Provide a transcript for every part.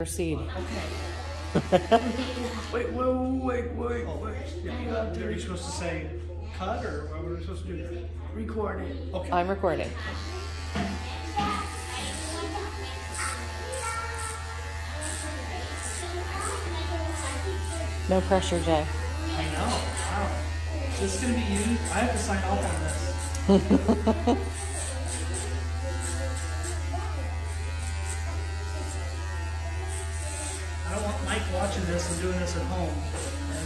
Proceed. Wait, wait, oh. wait, wait, wait. Yeah, are you supposed to say cut or what were we supposed to do? Record it. Okay. I'm recording. No pressure, Jay. I know. Wow. This Is this gonna be used? I have to sign off on this. doing this at home.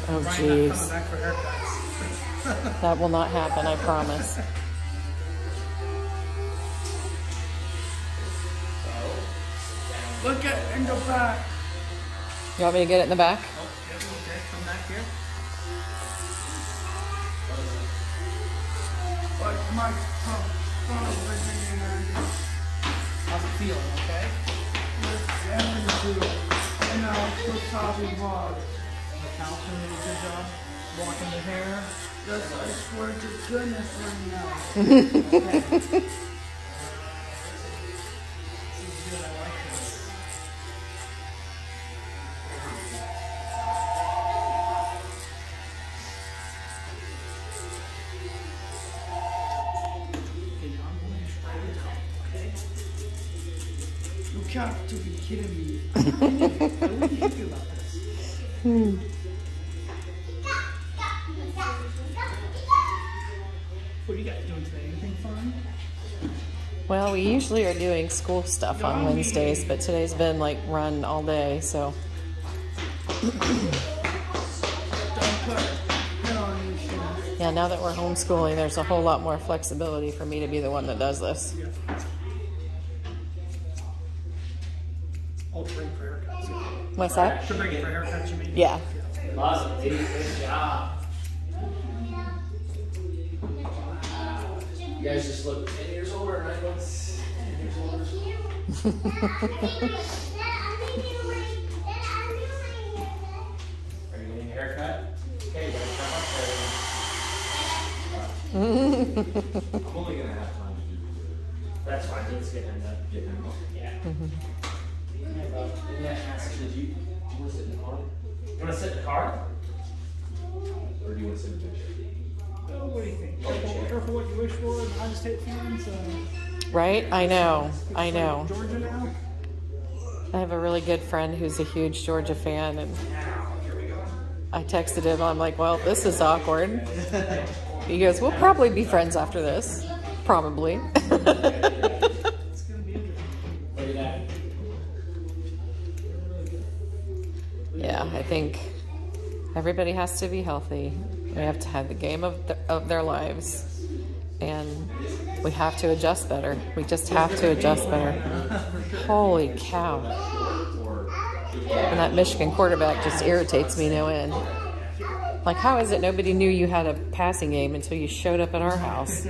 Oh, jeez. not coming back for haircuts. That will not happen, I promise. Look at in the back. You want me to get it in the back? Oh, yeah, okay. Come back here. Like my tongue. Front of Virginia and How's it feeling, okay? Everything. And now put The Calvin did a good job walking the hair. Yes, I swear to goodness right now. This got to be kidding me. I wouldn't think about this. What are you guys doing today? Anything fun? Well, we usually are doing school stuff on Wednesdays, but today's been like run all day, so Don't put it on your shoes. yeah, now that we're homeschooling, there's a whole lot more flexibility for me to be the one that does this. Yeah. Oh, bring for haircuts. What's that? To bring it for haircuts, you mean? Yeah. Awesome, ladies. Good job. You guys just look 10 years older, nine months, 10 years older. Are you getting a haircut? Okay, you gotta come up there. I'm only gonna have time to do That's fine, let's get him done. get him up. Yeah. Mm-hmm. Yeah, bro. Yeah, Actually, do you, do you wanna sit in the car? You wanna sit in the car? Or do you wanna sit in the? Oh, what do you think? Careful, careful what you wish for. Right? I know. I know. I have a really good friend who's a huge Georgia fan, and I texted him. I'm like, "Well, this is awkward." He goes, "We'll probably be friends after this, probably." yeah, I think everybody has to be healthy. We have to have the game of th- of their lives, and we have to adjust better. We just have to adjust better. Holy cow! And that Michigan quarterback just irritates me no end. Like, how is it nobody knew you had a passing game until you showed up at our house?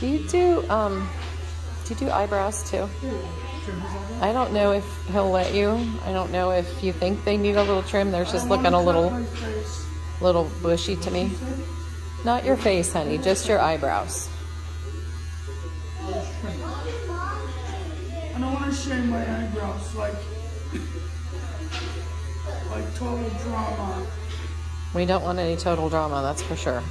Do you do um? Do you do eyebrows too? I don't know if he'll let you. I don't know if you think they need a little trim. They're just looking a little, little bushy to me. Not your face, honey. Just your eyebrows. I don't want to shave my eyebrows like like total drama. We don't want any total drama. That's for sure.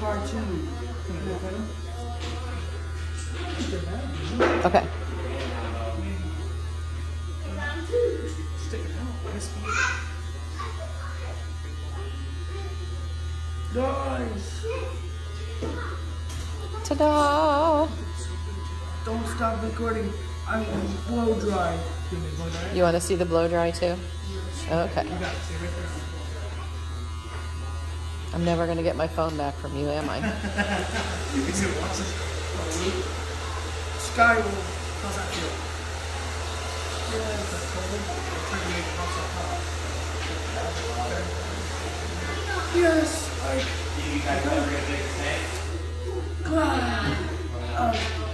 Cartoon. Okay. Stick it out. Crispy. Guys, Ta-da! don't stop recording. I blow dry. Give me a blow dry. You want to see the blow dry too? Okay. You got it. See right there. I'm never going to get my phone back from you, am I? You can see it. Sky will. How's that feel? Yeah, is that cold? I'm trying to make it not so hot. Yes, I. You guys ever get big snake? God. Uh,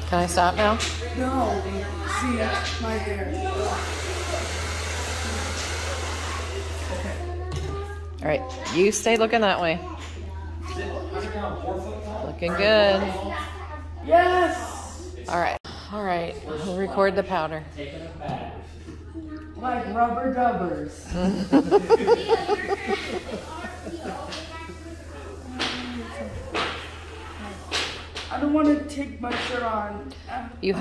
Can I stop now? no. See, my hair. All right. You stay looking that way. Looking good. Yes! All right. All right. We'll record the powder. Like rubber dubbers. I don't want to take my shirt on. You have